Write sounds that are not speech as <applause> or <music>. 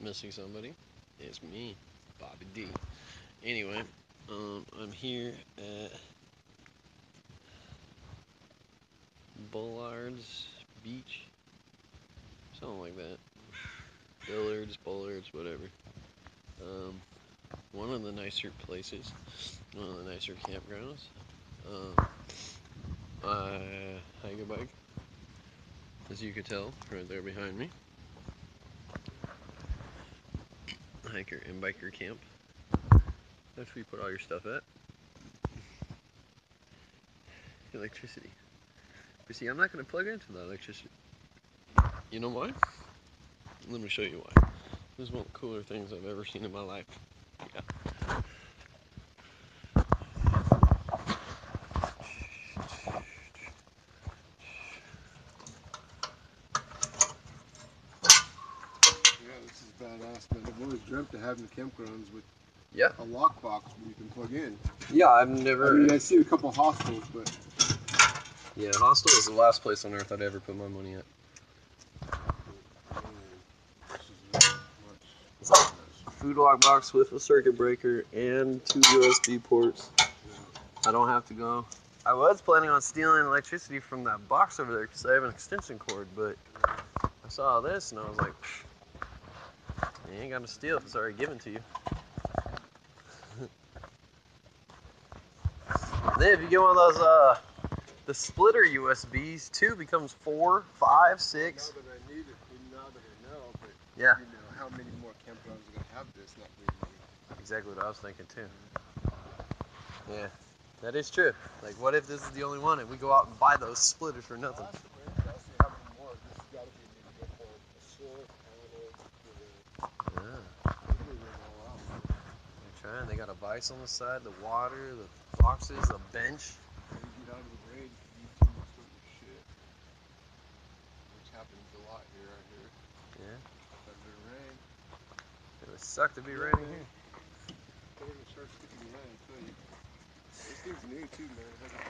missing somebody. It's me, Bobby D. Anyway, um, I'm here at Bullards Beach, something like that. Billards, Bullards, whatever. Um, one of the nicer places, one of the nicer campgrounds. Um, I hike a bike, as you could tell, right there behind me. Hiker and biker camp. That's where you put all your stuff at. Electricity. But see, I'm not going to plug into the electricity. You know why? Let me show you why. This is one of the cooler things I've ever seen in my life. Yeah. This is badass, man. I've always dreamt of having campgrounds with Yeah. a lockbox where you can plug in. Yeah, I've never. I mean, I've seen a couple hostels, but yeah, hostel is the last place on earth I'd ever put my money at. man, this is really much. Food lock box with a circuit breaker and two USB ports. I don't have to go. I was planning on stealing electricity from that box over there because I have an extension cord, but I saw this and I was like, "Pfft, you ain't got to steal if it's already given to you. <laughs> then if you get one of those, uh, the splitter USBs, two becomes four, five, six. Now that I need it, now that I know, but Yeah, you know, how many more campgrounds are gonna have this? Not many. exactly what I was thinking too. Yeah, that is true. Like, what if this is the only one and we go out and buy those splitters for nothing? I'll see how many more. This has got to be maybe good for a solar panel. For Yeah, the, hopefully they're all out. They're. They got a vice on the side, the water, the boxes, the bench. When you get out of the rain, you do most of your shit. Which happens a lot here, I hear. Yeah, a rain. it would suck to be raining here. They're gonna start sticking the I tell you. This thing's new too, man.